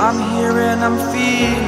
I'm here and I'm feeling, feeling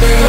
Yeah.